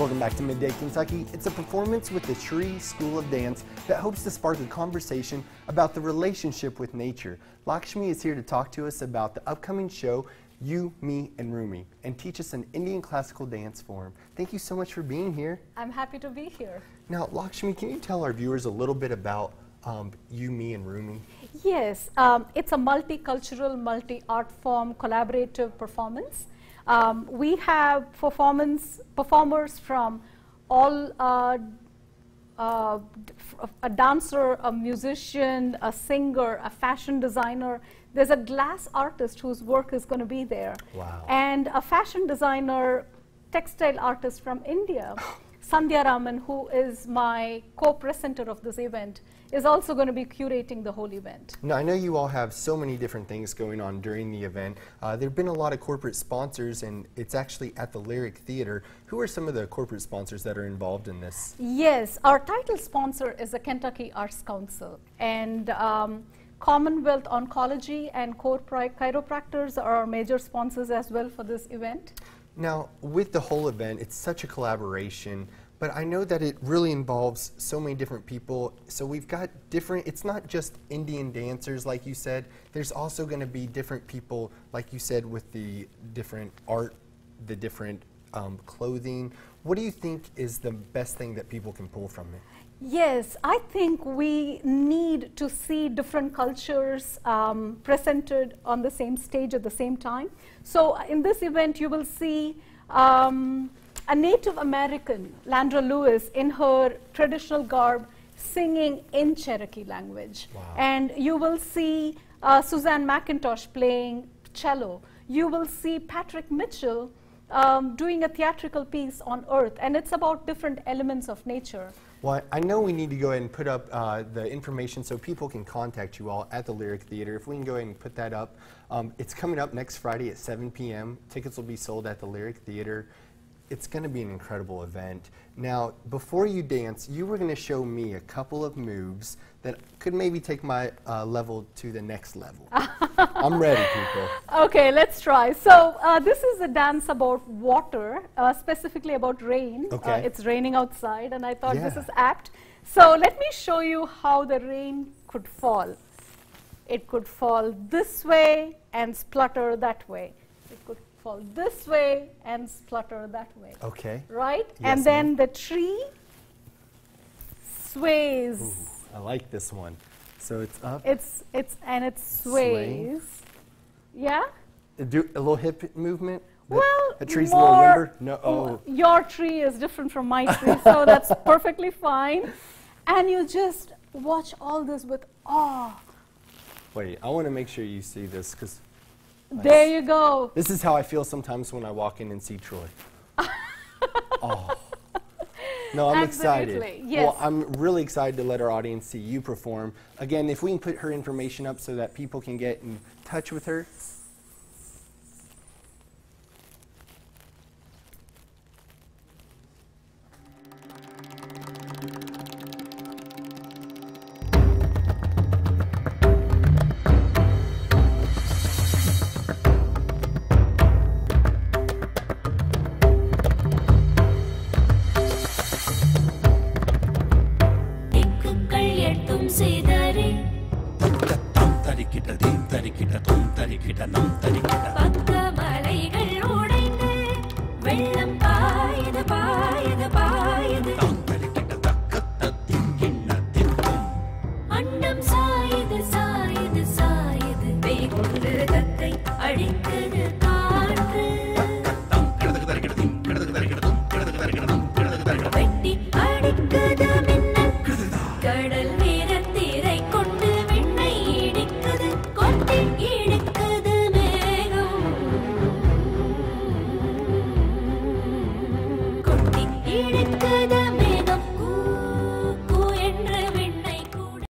Welcome back to Midday Kentucky. It's a performance with the Shree School of Dance that hopes to spark a conversation about the relationship with nature. Lakshmi is here to talk to us about the upcoming show, You, Me, and Rumi, and teach us an Indian classical dance form. Thank you so much for being here. I'm happy to be here. Now, Lakshmi, can you tell our viewers a little bit about um, You, Me, and Rumi? Yes, um, it's a multicultural, multi-art form collaborative performance. Um, we have performance performers from all uh, uh, a dancer, a musician, a singer, a fashion designer. There's a glass artist whose work is going to be there. Wow. And a fashion designer, textile artist from India, Sandhya Raman, who is my co-presenter of this event, is also going to be curating the whole event. Now, I know you all have so many different things going on during the event. Uh, there have been a lot of corporate sponsors, and it's actually at the Lyric Theater. Who are some of the corporate sponsors that are involved in this? Yes, our title sponsor is the Kentucky Arts Council, and um, Commonwealth Oncology and Core Chiropractors are our major sponsors as well for this event. Now, with the whole event, it's such a collaboration. But I know that it really involves so many different people. So we've got different, it's not just Indian dancers, like you said. There's also going to be different people, like you said, with the different art, the different um, clothing. What do you think is the best thing that people can pull from it? Yes, I think we need to see different cultures um, presented on the same stage at the same time. So in this event, you will see um, a Native American, Landra Lewis, in her traditional garb, singing in Cherokee language. Wow. And you will see uh, Suzanne McIntosh playing cello. You will see Patrick Mitchell um, doing a theatrical piece on earth, and it's about different elements of nature. Well, I know we need to go ahead and put up uh, the information so people can contact you all at the Lyric Theater. If we can go ahead and put that up. Um, it's coming up next Friday at 7 p.m. Tickets will be sold at the Lyric Theater it's going to be an incredible event. Now, before you dance, you were going to show me a couple of moves that could maybe take my uh, level to the next level. I'm ready, people. Okay, let's try. So uh, this is a dance about water, uh, specifically about rain. Uh, okay. it's raining outside, and I thought yeah. this is apt. So let me show you how the rain could fall. It could fall this way and splutter that way fall this way and splutter that way. Okay. Right? Yes, and then the tree sways. Ooh, I like this one. So it's up. It's it's and it sways. Swaying. Yeah? Do a little hip movement? Well, the tree's more, a little limber? No. Oh. Your tree is different from my tree, so that's perfectly fine. And you just watch all this with awe. Wait, I want to make sure you see this because there you go. This is how I feel sometimes when I walk in and see Troy. oh. No, I'm Absolutely, excited. Yes. Well, I'm really excited to let our audience see you perform. Again, if we can put her information up so that people can get in touch with her, తరికిట దీం తరికిట తుం తరికిట నం తరికిట நடக்கதா